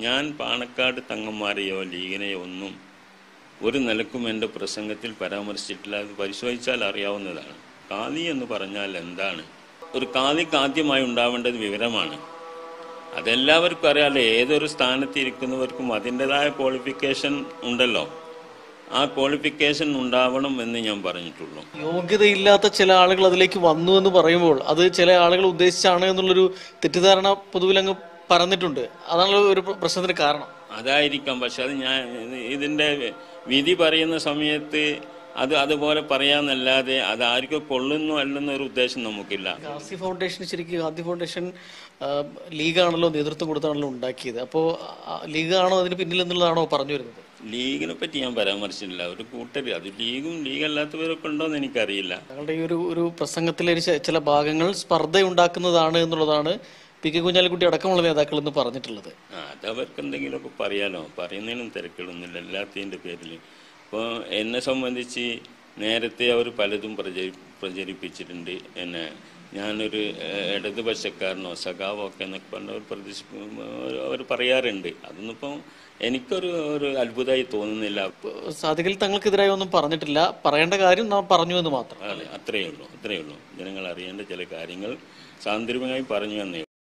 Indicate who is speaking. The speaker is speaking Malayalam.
Speaker 1: ഞാൻ പാണക്കാട് തങ്ങന്മാരെയോ ലീഗിനെയോ ഒന്നും ഒരു നിലക്കും എന്റെ പ്രസംഗത്തിൽ പരാമർശിച്ചിട്ടില്ല. അത് പരിശോധിച്ചാൽ അറിയാവുന്നതാണ്. കാതി എന്ന് പറഞ്ഞാൽ എന്താണ്? ഒരു കാതിക്ക് ആദ്യമായി ഉണ്ടാവേണ്ടത് വിവരമാണ്. അതെല്ലാവർക്കും അറിയാമല്ലോ ഏതൊരു സ്ഥാനത്ത് ഇരിക്കുന്നവർക്കും അതിന്റെതായ ക്വാളിഫിക്കേഷൻ ഉണ്ടല്ലോ. ആ ക്വാളിഫിക്കേഷൻ ഉണ്ടാവണം എന്ന് ഞാൻ പറഞ്ഞിട്ടുള്ളൂ.
Speaker 2: യോഗ്യതയില്ലാത്ത ചില ആളുകൾ അതിലേക്ക് വന്നു എന്ന് പറയുമ്പോൾ അത് ചില ആളുകൾ ഉദ്ദേശിച്ചാണ് എന്നുള്ളൊരു തെറ്റിദ്ധാരണ പൊതുവിൽ അങ്ങ് പറഞ്ഞിട്ടുണ്ട് അതാണല്ലോ ഒരു പ്ര- പ്രശ്നത്തിന് കാരണം.
Speaker 1: അതായിരിക്കാം. പക്ഷെ അത് ഞാൻ ഇതിന്റെ വിധി പറയുന്ന സമയത്ത് അത് അതുപോലെ പറയാന്നല്ലാതെ അത് ആർക്കും കൊള്ളുന്നു അല്ലെന്ന ഒരു ഉദ്ദേശം നമുക്കില്ല.
Speaker 2: ഗാന്ധി ഫൗണ്ടേഷൻ ശരിക്കും ഗാന്ധി ഫൗണ്ടേഷൻ ലീഗാണല്ലോ നേതൃത്വം കൊടുത്താണല്ലോ ഉണ്ടാക്കിയത്. അപ്പോൾ ലീഗാണോ അതിന് പിന്നിൽ എന്നുള്ളതാണോ പറഞ്ഞു വരുന്നത്?
Speaker 1: ലീഗിനെ പറ്റി ഞാൻ പരാമർശിച്ചില്ല ഒരു കൂട്ടർ അത് ലീഗും ലീഗ് അല്ലാത്തവരൊക്കെ ഉണ്ടോന്ന് എനിക്കറിയില്ല.
Speaker 2: ഞങ്ങളുടെ ഈ ഒരു ഒരു പ്രസംഗത്തിലെ ചില ഭാഗങ്ങൾ സ്പർദ്ധ ഉണ്ടാക്കുന്നതാണ് എന്നുള്ളതാണ് പി കെ കുഞ്ഞാലിക്കുട്ടി അടക്കമുള്ള നേതാക്കൾ എന്ന് പറഞ്ഞിട്ടുള്ളത്.
Speaker 1: ആ അതവർക്ക് എന്തെങ്കിലുമൊക്കെ പറയാലോ പറയുന്നതിനും തിരക്കുകളൊന്നുമില്ല എല്ലാത്തിന്റെ പേരിൽ ഇപ്പോൾ എന്നെ സംബന്ധിച്ച് നേരത്തെ അവർ പലതും പ്രചരി പ്രചരിപ്പിച്ചിട്ടുണ്ട്. എന്നെ ഞാനൊരു ഇടതുപക്ഷക്കാരനോ സഖാവോ ഒക്കെ എന്നൊക്കെ പറഞ്ഞ അവർ പ്രതീക്ഷ അവർ പറയാറുണ്ട്. അതൊന്നും ഇപ്പം എനിക്കൊരു ഒരു അത്ഭുതമായി തോന്നുന്നില്ല.
Speaker 2: സാധികൽ തങ്ങൾക്കെതിരായി ഒന്നും പറഞ്ഞിട്ടില്ല. പറയേണ്ട കാര്യം നാം പറഞ്ഞു എന്ന് മാത്രം.
Speaker 1: അതെ അത്രയേ ഉള്ളൂ അത്രയേ ഉള്ളൂ. ജനങ്ങൾ അറിയേണ്ട ചില കാര്യങ്ങൾ സാന്ദർഭികമായി പറഞ്ഞു എന്നേ